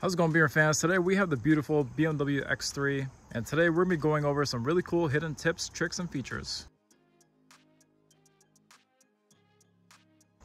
How's it going, Beamer fans? Today we have the beautiful BMW X3, and today we're going to be going over some really cool hidden tips, tricks, and features.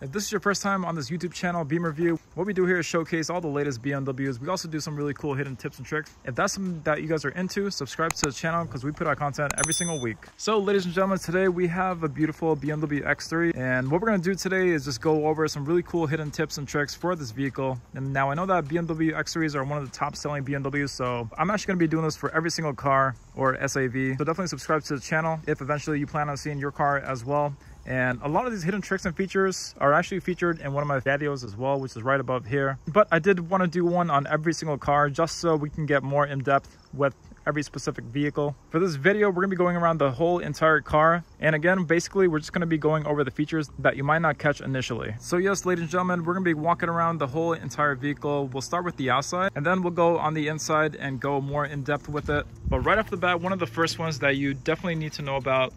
If this is your first time on this YouTube channel, BeamerView, what we do here is showcase all the latest BMWs. We also do some really cool hidden tips and tricks. If that's something that you guys are into, subscribe to the channel because we put out content every single week. So ladies and gentlemen, today we have a beautiful BMW X3 and what we're going to do today is just go over some really cool hidden tips and tricks for this vehicle. And now I know that BMW X3s are one of the top selling BMWs, so I'm actually going to be doing this for every single car or SAV. So definitely subscribe to the channel if eventually you plan on seeing your car as well. And a lot of these hidden tricks and features are actually featured in one of my videos as well, which is right above here. But I did want to do one on every single car just so we can get more in depth with every specific vehicle. For this video, we're gonna be going around the whole entire car. And again, basically, we're just gonna be going over the features that you might not catch initially. So yes, ladies and gentlemen, we're gonna be walking around the whole entire vehicle. We'll start with the outside and then we'll go on the inside and go more in depth with it. But right off the bat, one of the first ones that you definitely need to know about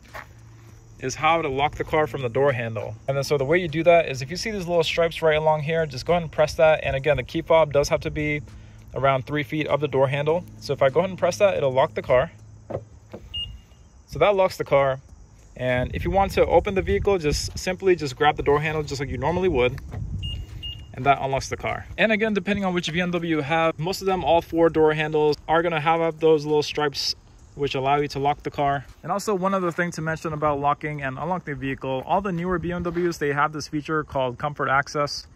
is how to lock the car from the door handle. And then so the way you do that is if you see these little stripes right along here, just go ahead and press that. And again, the key fob does have to be around three feet of the door handle. So if I go ahead and press that, it'll lock the car. So that locks the car. And if you want to open the vehicle, just simply just grab the door handle just like you normally would. And that unlocks the car. And again, depending on which BMW you have, most of them, all four door handles are gonna have those little stripes which allow you to lock the car. And also one other thing to mention about locking and unlocking the vehicle, all the newer BMWs, they have this feature called comfort access.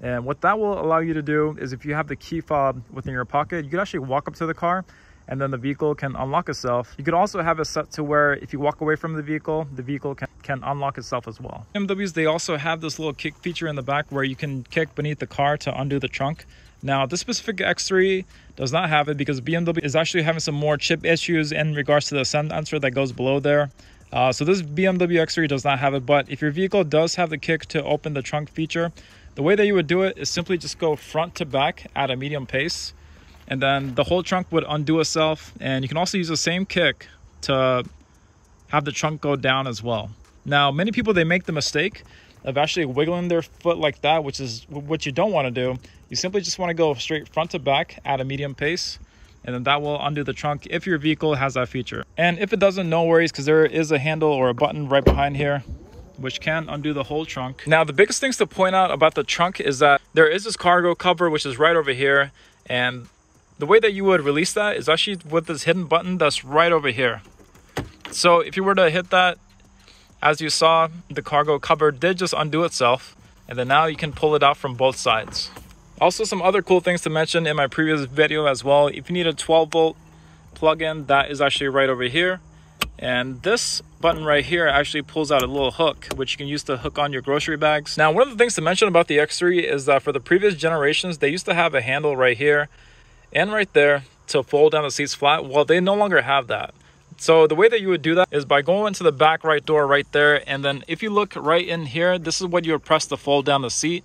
And what that will allow you to do is if you have the key fob within your pocket, you can actually walk up to the car and then the vehicle can unlock itself. You could also have it set to where if you walk away from the vehicle, the vehicle can, can unlock itself as well. BMWs, they also have this little kick feature in the back where you can kick beneath the car to undo the trunk. Now, this specific X3 does not have it because BMW is actually having some more chip issues in regards to the sensor that goes below there. Uh, so this BMW X3 does not have it, but if your vehicle does have the kick to open the trunk feature, the way that you would do it is simply just go front to back at a medium pace, and then the whole trunk would undo itself. And you can also use the same kick to have the trunk go down as well. Now, many people, they make the mistake of actually wiggling their foot like that, which is what you don't want to do. You simply just want to go straight front to back at a medium pace and then that will undo the trunk if your vehicle has that feature. And if it doesn't, no worries because there is a handle or a button right behind here which can undo the whole trunk. Now, the biggest things to point out about the trunk is that there is this cargo cover, which is right over here. And the way that you would release that is actually with this hidden button that's right over here. So if you were to hit that, as you saw, the cargo cover did just undo itself. And then now you can pull it out from both sides. Also, some other cool things to mention in my previous video as well. If you need a 12 volt plug-in, that is actually right over here. And this button right here actually pulls out a little hook, which you can use to hook on your grocery bags. Now, one of the things to mention about the X3 is that for the previous generations, they used to have a handle right here and right there to fold down the seats flat. Well, they no longer have that. So the way that you would do that is by going into the back right door right there. And then if you look right in here, this is what you would press to fold down the seat.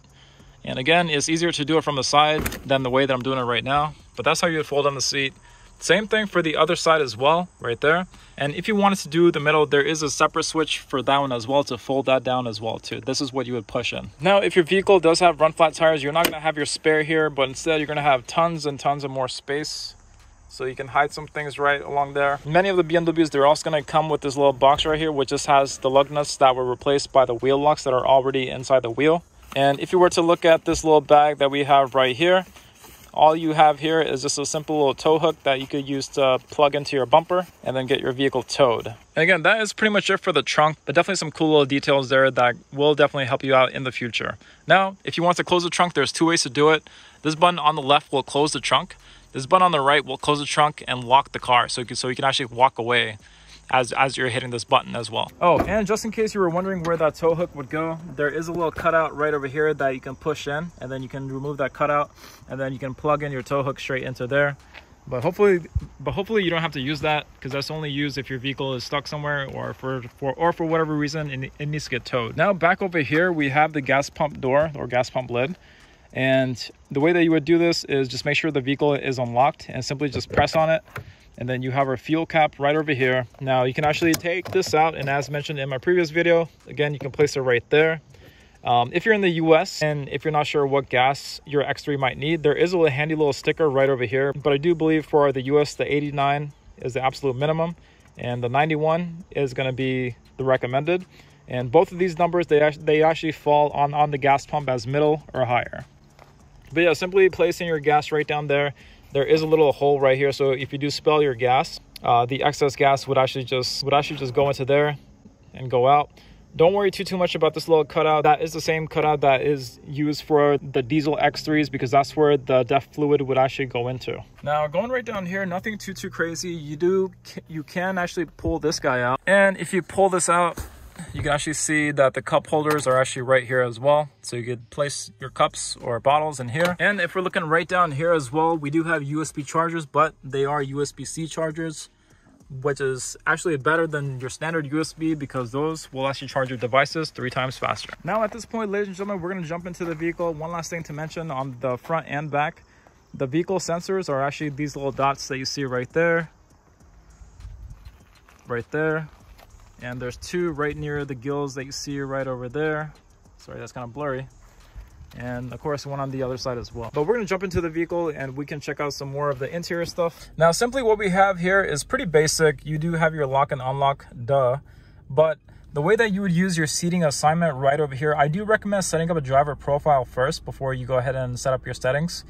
And again, it's easier to do it from the side than the way that I'm doing it right now. But that's how you would fold on the seat. Same thing for the other side as well, right there. And if you wanted to do the middle, there is a separate switch for that one as well to fold that down as well too. This is what you would push in. Now, if your vehicle does have run flat tires, you're not gonna have your spare here, but instead you're gonna have tons and tons of more space. So you can hide some things right along there. Many of the BMWs, they're also gonna come with this little box right here, which just has the lug nuts that were replaced by the wheel locks that are already inside the wheel. And if you were to look at this little bag that we have right here, all you have here is just a simple little tow hook that you could use to plug into your bumper and then get your vehicle towed. And again, that is pretty much it for the trunk, but definitely some cool little details there that will definitely help you out in the future. Now, if you want to close the trunk, there's two ways to do it. This button on the left will close the trunk. This button on the right will close the trunk and lock the car so you can, so you can actually walk away as, as you're hitting this button as well. Oh, and just in case you were wondering where that tow hook would go, there is a little cutout right over here that you can push in and then you can remove that cutout and then you can plug in your tow hook straight into there. But hopefully, but hopefully you don't have to use that because that's only used if your vehicle is stuck somewhere or for, for or for whatever reason it, it needs to get towed. Now back over here, we have the gas pump door or gas pump lid. And the way that you would do this is just make sure the vehicle is unlocked and simply just press on it and then you have our fuel cap right over here. Now you can actually take this out and as mentioned in my previous video, again, you can place it right there. Um, if you're in the US and if you're not sure what gas your X3 might need, there is a handy little sticker right over here. But I do believe for the US, the 89 is the absolute minimum and the 91 is going to be the recommended. And both of these numbers, they, they actually fall on, on the gas pump as middle or higher. But yeah, simply placing your gas right down there. There is a little hole right here. So if you do spill your gas, uh, the excess gas would actually just would actually just go into there and go out. Don't worry too too much about this little cutout. That is the same cutout that is used for the diesel X3s because that's where the DEF fluid would actually go into. Now going right down here, nothing too too crazy. You do you can actually pull this guy out, and if you pull this out, you can actually see that the cup holders are actually right here as well. So you could place your cups or bottles in here. And if we're looking right down here as well, we do have USB chargers, but they are USB-C chargers, which is actually better than your standard USB because those will actually charge your devices three times faster. Now at this point, ladies and gentlemen, we're gonna jump into the vehicle. One last thing to mention on the front and back, the vehicle sensors are actually these little dots that you see right there, right there, and there's two right near the gills that you see right over there. Sorry, that's kind of blurry. And of course, one on the other side as well. But we're gonna jump into the vehicle and we can check out some more of the interior stuff. Now, simply what we have here is pretty basic. You do have your lock and unlock, duh. But the way that you would use your seating assignment right over here, I do recommend setting up a driver profile first before you go ahead and set up your settings.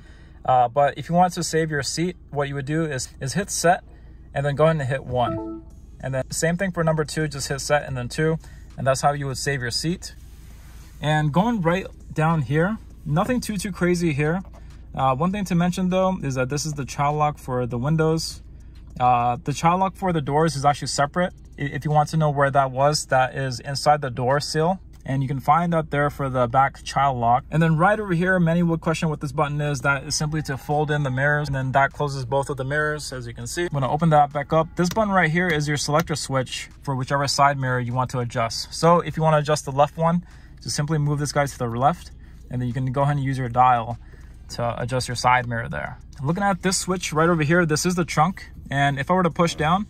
Uh, but if you want to save your seat, what you would do is, is hit set and then go ahead and hit one. And then same thing for number two, just hit set and then two. And that's how you would save your seat. And going right down here, nothing too, too crazy here. Uh, one thing to mention though, is that this is the child lock for the windows. Uh, the child lock for the doors is actually separate. If you want to know where that was, that is inside the door sill and you can find that there for the back child lock. And then right over here, many would question what this button is. That is simply to fold in the mirrors and then that closes both of the mirrors as you can see. I'm gonna open that back up. This button right here is your selector switch for whichever side mirror you want to adjust. So if you wanna adjust the left one, just simply move this guy to the left and then you can go ahead and use your dial to adjust your side mirror there. Looking at this switch right over here, this is the trunk. And if I were to push down,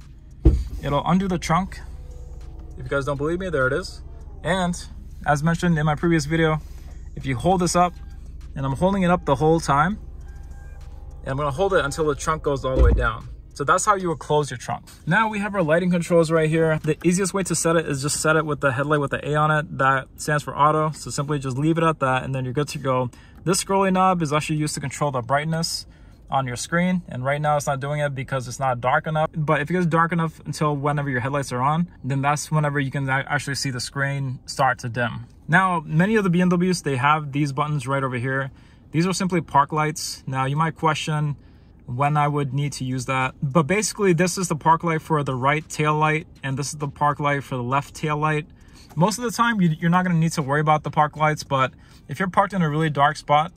it'll undo the trunk. If you guys don't believe me, there it is. And as mentioned in my previous video, if you hold this up, and I'm holding it up the whole time, and I'm gonna hold it until the trunk goes all the way down. So that's how you would close your trunk. Now we have our lighting controls right here. The easiest way to set it is just set it with the headlight with the A on it. That stands for auto. So simply just leave it at that and then you're good to go. This scrolling knob is actually used to control the brightness on your screen and right now it's not doing it because it's not dark enough but if it gets dark enough until whenever your headlights are on then that's whenever you can actually see the screen start to dim now many of the bmws they have these buttons right over here these are simply park lights now you might question when I would need to use that. But basically this is the park light for the right tail light and this is the park light for the left tail light. Most of the time you're not gonna need to worry about the park lights, but if you're parked in a really dark spot,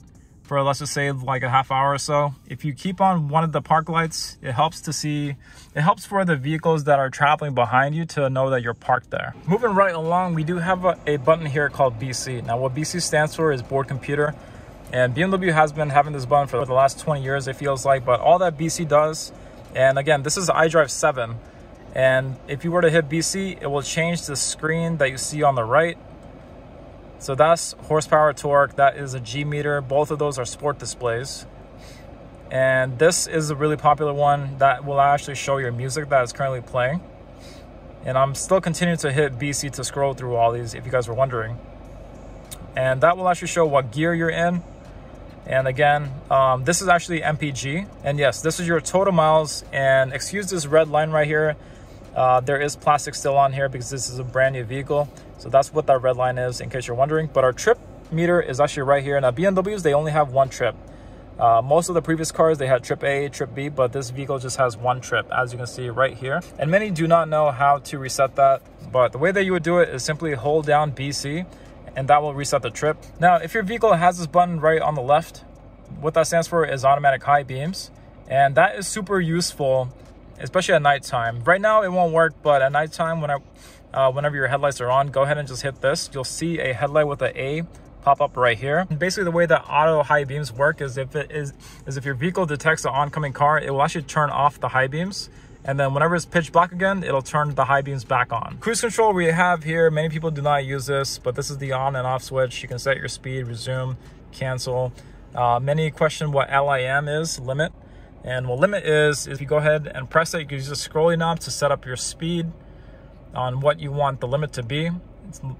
for let's just say like a half hour or so. If you keep on one of the park lights, it helps to see, it helps for the vehicles that are traveling behind you to know that you're parked there. Moving right along, we do have a, a button here called BC. Now what BC stands for is board computer. And BMW has been having this button for the last 20 years, it feels like, but all that BC does, and again, this is iDrive 7. And if you were to hit BC, it will change the screen that you see on the right so that's horsepower torque. That is a G meter. Both of those are sport displays. And this is a really popular one that will actually show your music that is currently playing. And I'm still continuing to hit BC to scroll through all these if you guys were wondering. And that will actually show what gear you're in. And again, um, this is actually MPG. And yes, this is your total miles. And excuse this red line right here. Uh, there is plastic still on here because this is a brand new vehicle. So that's what that red line is in case you're wondering. But our trip meter is actually right here. Now BMWs, they only have one trip. Uh, most of the previous cars, they had trip A, trip B, but this vehicle just has one trip, as you can see right here. And many do not know how to reset that, but the way that you would do it is simply hold down BC, and that will reset the trip. Now, if your vehicle has this button right on the left, what that stands for is automatic high beams, and that is super useful especially at nighttime. Right now it won't work, but at nighttime, when I, uh, whenever your headlights are on, go ahead and just hit this. You'll see a headlight with an A pop up right here. Basically, the way that auto high beams work is if it is is if your vehicle detects an oncoming car, it will actually turn off the high beams And then whenever it's pitch black again, it'll turn the high beams back on. Cruise control we have here, many people do not use this, but this is the on and off switch. You can set your speed, resume, cancel. Uh, many question what LIM is, limit. And what limit is, if you go ahead and press it, you can use the scrolling knob to set up your speed on what you want the limit to be.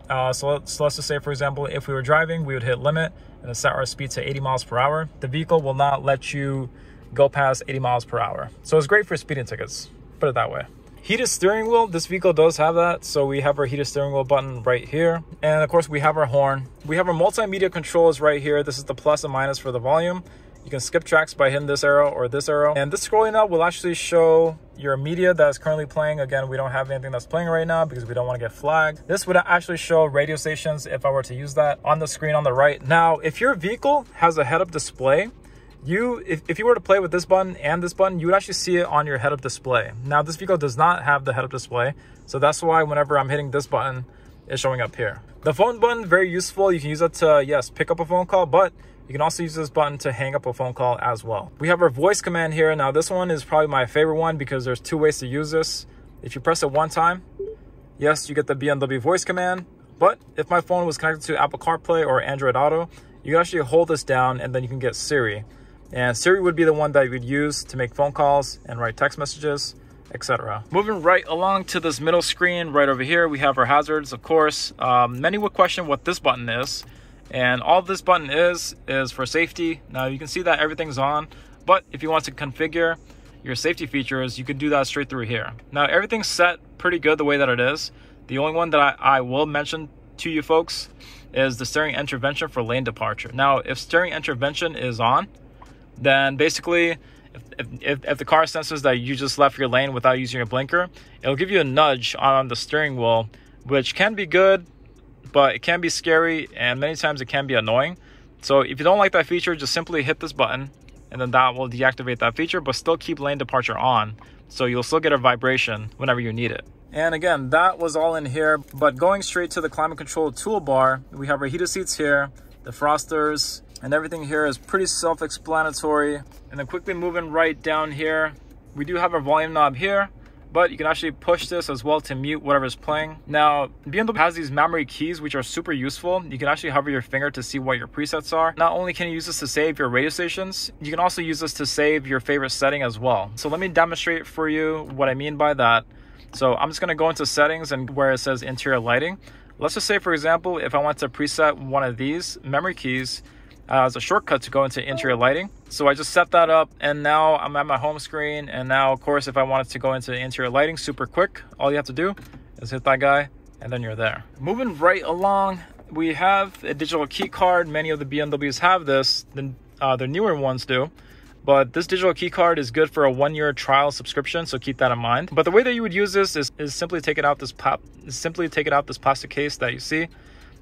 Uh, so, so let's just say, for example, if we were driving, we would hit limit and set our speed to 80 miles per hour. The vehicle will not let you go past 80 miles per hour. So it's great for speeding tickets, put it that way. Heated steering wheel, this vehicle does have that. So we have our heated steering wheel button right here. And of course we have our horn. We have our multimedia controls right here. This is the plus and minus for the volume. You can skip tracks by hitting this arrow or this arrow. And this scrolling up will actually show your media that is currently playing. Again, we don't have anything that's playing right now because we don't want to get flagged. This would actually show radio stations if I were to use that on the screen on the right. Now, if your vehicle has a head-up display, you if, if you were to play with this button and this button, you would actually see it on your head-up display. Now, this vehicle does not have the head-up display, so that's why whenever I'm hitting this button, it's showing up here. The phone button, very useful. You can use it to, yes, pick up a phone call, but you can also use this button to hang up a phone call as well. We have our voice command here. Now this one is probably my favorite one because there's two ways to use this. If you press it one time, yes, you get the BMW voice command. But if my phone was connected to Apple CarPlay or Android Auto, you can actually hold this down and then you can get Siri. And Siri would be the one that you would use to make phone calls and write text messages, etc. Moving right along to this middle screen right over here, we have our hazards, of course. Um, many would question what this button is. And all this button is, is for safety. Now you can see that everything's on, but if you want to configure your safety features, you can do that straight through here. Now everything's set pretty good the way that it is. The only one that I, I will mention to you folks is the steering intervention for lane departure. Now, if steering intervention is on, then basically if, if, if, the car senses that you just left your lane without using your blinker, it'll give you a nudge on the steering wheel, which can be good, but it can be scary and many times it can be annoying. So if you don't like that feature, just simply hit this button and then that will deactivate that feature, but still keep lane departure on. So you'll still get a vibration whenever you need it. And again, that was all in here, but going straight to the climate control toolbar, we have our heated seats here, the frosters, and everything here is pretty self-explanatory. And then quickly moving right down here, we do have our volume knob here, but you can actually push this as well to mute whatever's playing. Now, BMW has these memory keys, which are super useful. You can actually hover your finger to see what your presets are. Not only can you use this to save your radio stations, you can also use this to save your favorite setting as well. So let me demonstrate for you what I mean by that. So I'm just gonna go into settings and where it says interior lighting. Let's just say, for example, if I want to preset one of these memory keys, as a shortcut to go into interior lighting. So I just set that up and now I'm at my home screen. And now, of course, if I wanted to go into interior lighting super quick, all you have to do is hit that guy and then you're there. Moving right along, we have a digital key card. Many of the BMWs have this, the, uh, the newer ones do. But this digital key card is good for a one-year trial subscription, so keep that in mind. But the way that you would use this is, is simply take it out this pop, simply take it out this plastic case that you see,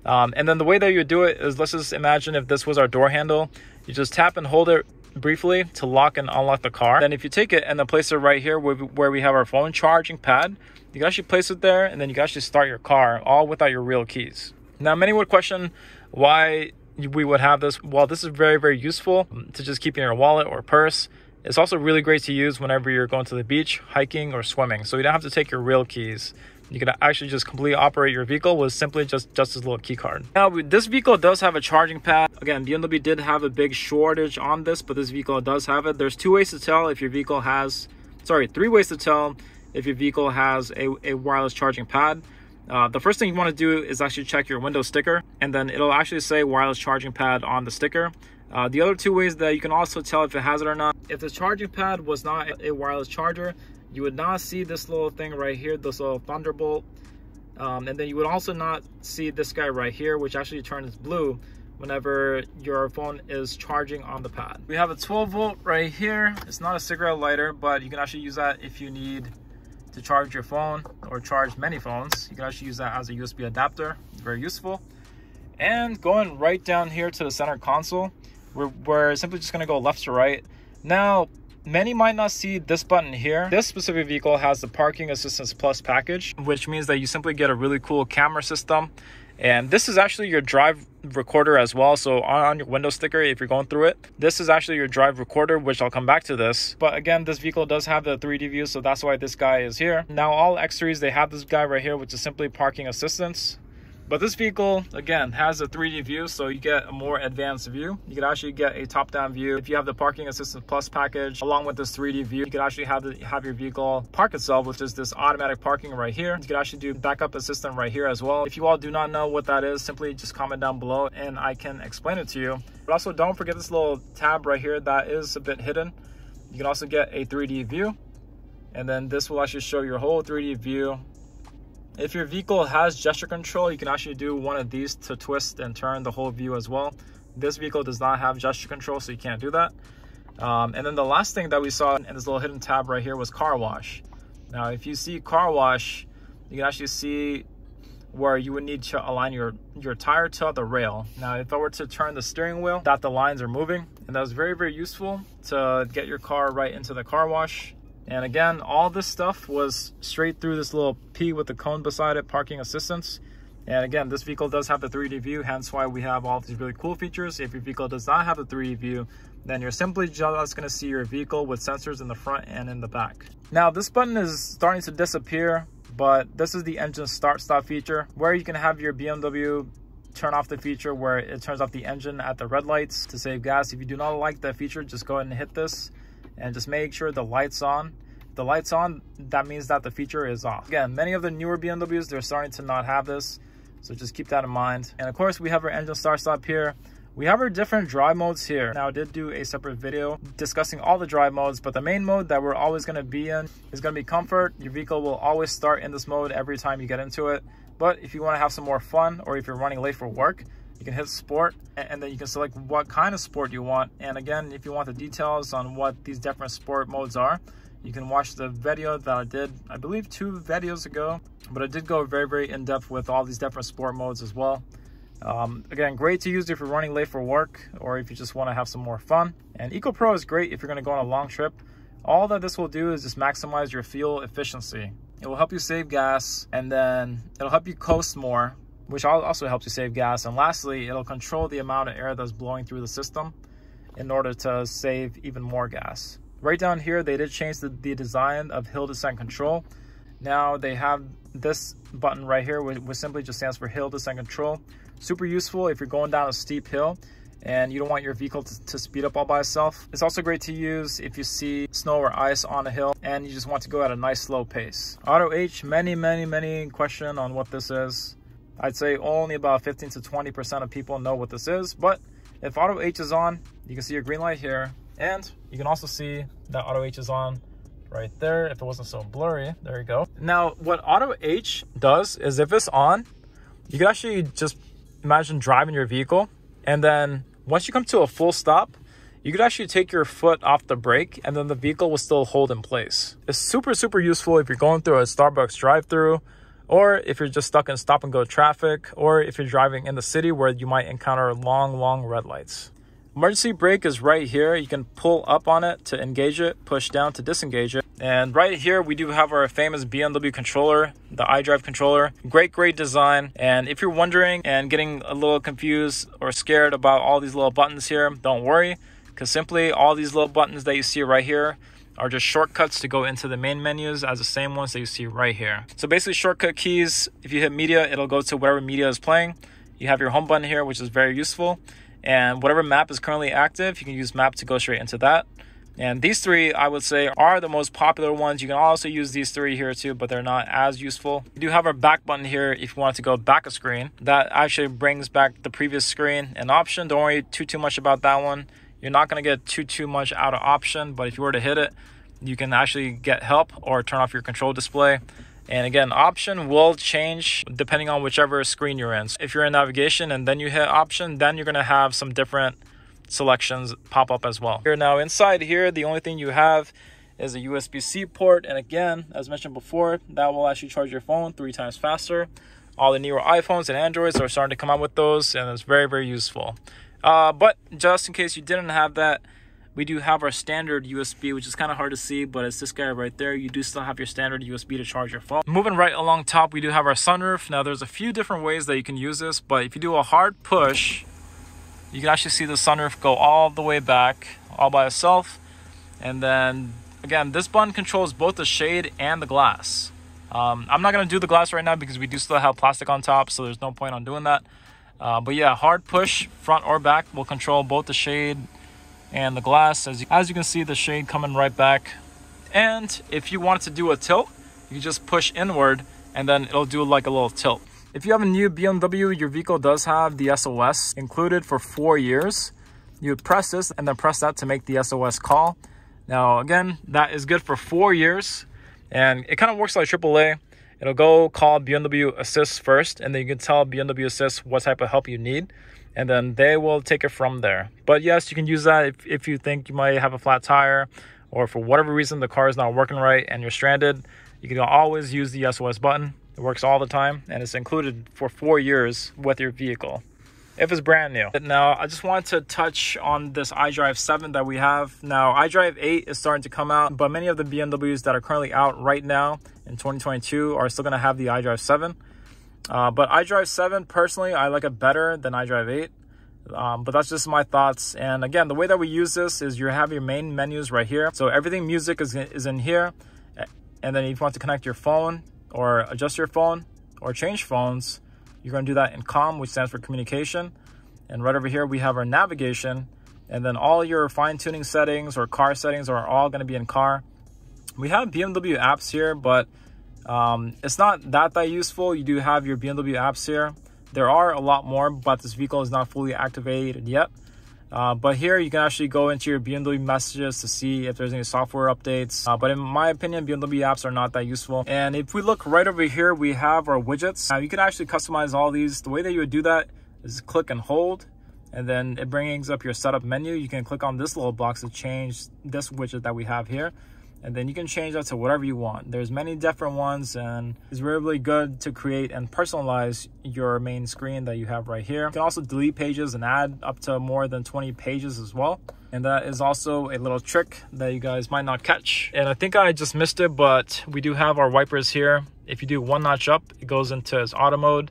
um, and then the way that you would do it is let's just imagine if this was our door handle. You just tap and hold it briefly to lock and unlock the car. Then if you take it and then place it right here where we have our phone charging pad, you can actually place it there and then you can actually start your car all without your real keys. Now many would question why we would have this. Well, this is very, very useful to just keep in your wallet or purse. It's also really great to use whenever you're going to the beach, hiking, or swimming. So you don't have to take your real keys you can actually just completely operate your vehicle with simply just just this little key card. Now this vehicle does have a charging pad. Again bmw did have a big shortage on this but this vehicle does have it. There's two ways to tell if your vehicle has sorry three ways to tell if your vehicle has a, a wireless charging pad. Uh, the first thing you want to do is actually check your window sticker and then it'll actually say wireless charging pad on the sticker. Uh, the other two ways that you can also tell if it has it or not if the charging pad was not a wireless charger you would not see this little thing right here, this little thunderbolt. Um, and then you would also not see this guy right here, which actually turns blue whenever your phone is charging on the pad. We have a 12 volt right here. It's not a cigarette lighter, but you can actually use that if you need to charge your phone or charge many phones. You can actually use that as a USB adapter. Very useful. And going right down here to the center console, we're, we're simply just gonna go left to right. Now, Many might not see this button here. This specific vehicle has the Parking Assistance Plus package, which means that you simply get a really cool camera system And this is actually your drive recorder as well. So on your window sticker, if you're going through it, this is actually your drive recorder, which I'll come back to this. But again, this vehicle does have the 3D view, so that's why this guy is here. Now all X3s, they have this guy right here, which is simply parking assistance. But this vehicle, again, has a 3D view, so you get a more advanced view. You can actually get a top-down view. If you have the Parking Assistance Plus package, along with this 3D view, you can actually have, the, have your vehicle park itself, which is this automatic parking right here. You can actually do backup assistant right here as well. If you all do not know what that is, simply just comment down below and I can explain it to you. But also don't forget this little tab right here that is a bit hidden. You can also get a 3D view. And then this will actually show your whole 3D view if your vehicle has gesture control, you can actually do one of these to twist and turn the whole view as well. This vehicle does not have gesture control, so you can't do that. Um, and then the last thing that we saw in this little hidden tab right here was car wash. Now, if you see car wash, you can actually see where you would need to align your, your tire to the rail. Now, if I were to turn the steering wheel, that the lines are moving, and that was very, very useful to get your car right into the car wash. And again, all this stuff was straight through this little P with the cone beside it, parking assistance. And again, this vehicle does have the 3D view, hence why we have all these really cool features. If your vehicle does not have the 3D view, then you're simply just gonna see your vehicle with sensors in the front and in the back. Now, this button is starting to disappear, but this is the engine start stop feature where you can have your BMW turn off the feature where it turns off the engine at the red lights to save gas. If you do not like that feature, just go ahead and hit this and just make sure the light's on. The light's on, that means that the feature is off. Again, many of the newer BMWs, they're starting to not have this. So just keep that in mind. And of course, we have our engine start stop here. We have our different drive modes here. Now, I did do a separate video discussing all the drive modes, but the main mode that we're always gonna be in is gonna be comfort. Your vehicle will always start in this mode every time you get into it. But if you wanna have some more fun, or if you're running late for work, you can hit sport and then you can select what kind of sport you want. And again, if you want the details on what these different sport modes are, you can watch the video that I did, I believe two videos ago, but I did go very, very in depth with all these different sport modes as well. Um, again, great to use if you're running late for work or if you just want to have some more fun. And EcoPro is great if you're going to go on a long trip. All that this will do is just maximize your fuel efficiency. It will help you save gas and then it'll help you coast more which also helps you save gas. And lastly, it'll control the amount of air that's blowing through the system in order to save even more gas. Right down here, they did change the, the design of hill descent control. Now they have this button right here, which, which simply just stands for hill descent control. Super useful if you're going down a steep hill and you don't want your vehicle to, to, speed up all by itself. It's also great to use if you see snow or ice on a hill and you just want to go at a nice slow pace. Auto H, many, many, many question on what this is. I'd say only about 15 to 20% of people know what this is, but if Auto H is on, you can see a green light here, and you can also see that Auto H is on right there if it wasn't so blurry. There you go. Now, what Auto H does is if it's on, you can actually just imagine driving your vehicle, and then once you come to a full stop, you could actually take your foot off the brake and then the vehicle will still hold in place. It's super, super useful if you're going through a Starbucks drive through or if you're just stuck in stop and go traffic, or if you're driving in the city where you might encounter long, long red lights. Emergency brake is right here. You can pull up on it to engage it, push down to disengage it. And right here, we do have our famous BMW controller, the iDrive controller. Great, great design. And if you're wondering and getting a little confused or scared about all these little buttons here, don't worry, because simply all these little buttons that you see right here are just shortcuts to go into the main menus as the same ones that you see right here. So basically shortcut keys, if you hit media, it'll go to whatever media is playing. You have your home button here, which is very useful. And whatever map is currently active, you can use map to go straight into that. And these three, I would say, are the most popular ones. You can also use these three here too, but they're not as useful. We do have our back button here if you want to go back a screen. That actually brings back the previous screen an option. Don't worry too, too much about that one. You're not going to get too, too much out of option, but if you were to hit it, you can actually get help or turn off your control display. And again, option will change depending on whichever screen you're in. So if you're in navigation and then you hit option, then you're going to have some different selections pop up as well. Here now inside here, the only thing you have is a USB-C port. And again, as mentioned before, that will actually charge your phone three times faster. All the newer iPhones and Androids are starting to come out with those and it's very, very useful. Uh, but just in case you didn't have that, we do have our standard USB, which is kind of hard to see, but it's this guy right there. You do still have your standard USB to charge your phone. Moving right along top, we do have our sunroof. Now there's a few different ways that you can use this, but if you do a hard push, you can actually see the sunroof go all the way back all by itself. And then again, this button controls both the shade and the glass. Um, I'm not gonna do the glass right now because we do still have plastic on top, so there's no point on doing that. Uh, but yeah, hard push, front or back, will control both the shade and the glass. As you, as you can see, the shade coming right back. And if you want to do a tilt, you just push inward and then it'll do like a little tilt. If you have a new BMW, your vehicle does have the SOS included for four years. You would press this and then press that to make the SOS call. Now, again, that is good for four years and it kind of works like AAA. It'll go call BMW Assist first, and then you can tell BMW Assist what type of help you need, and then they will take it from there. But yes, you can use that if, if you think you might have a flat tire, or for whatever reason the car is not working right and you're stranded, you can always use the SOS button. It works all the time, and it's included for four years with your vehicle if it's brand new. Now, I just want to touch on this iDrive 7 that we have. Now, iDrive 8 is starting to come out, but many of the BMWs that are currently out right now in 2022 are still going to have the iDrive 7. Uh, but iDrive 7, personally, I like it better than iDrive 8. Um, but that's just my thoughts. And again, the way that we use this is you have your main menus right here. So everything music is, is in here. And then if you want to connect your phone or adjust your phone or change phones, you're going to do that in COM, which stands for communication. And right over here, we have our navigation. And then all your fine tuning settings or car settings are all going to be in car. We have BMW apps here, but um, it's not that that useful. You do have your BMW apps here. There are a lot more, but this vehicle is not fully activated yet. Uh, but here you can actually go into your BMW messages to see if there's any software updates. Uh, but in my opinion, BMW apps are not that useful. And if we look right over here, we have our widgets. Now you can actually customize all these. The way that you would do that is click and hold and then it brings up your setup menu. You can click on this little box to change this widget that we have here and then you can change that to whatever you want. There's many different ones and it's really good to create and personalize your main screen that you have right here. You can also delete pages and add up to more than 20 pages as well. And that is also a little trick that you guys might not catch. And I think I just missed it, but we do have our wipers here. If you do one notch up, it goes into its auto mode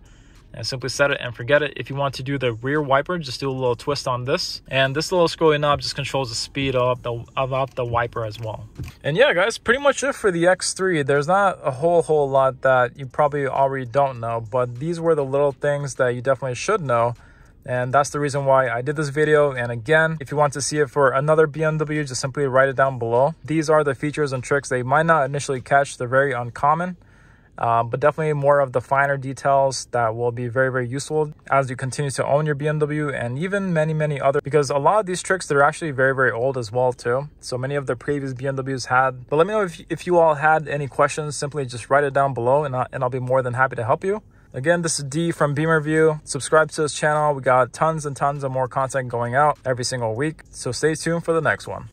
and simply set it and forget it. If you want to do the rear wiper, just do a little twist on this. And this little scrolly knob just controls the speed of the, of the wiper as well. And yeah, guys, pretty much it for the X3. There's not a whole, whole lot that you probably already don't know, but these were the little things that you definitely should know. And that's the reason why I did this video. And again, if you want to see it for another BMW, just simply write it down below. These are the features and tricks they might not initially catch. They're very uncommon. Um, but definitely more of the finer details that will be very, very useful as you continue to own your BMW and even many, many other, because a lot of these tricks, they're actually very, very old as well too. So many of the previous BMWs had, but let me know if, if you all had any questions, simply just write it down below and, I, and I'll be more than happy to help you. Again, this is D from BeamerView. Subscribe to this channel. We got tons and tons of more content going out every single week. So stay tuned for the next one.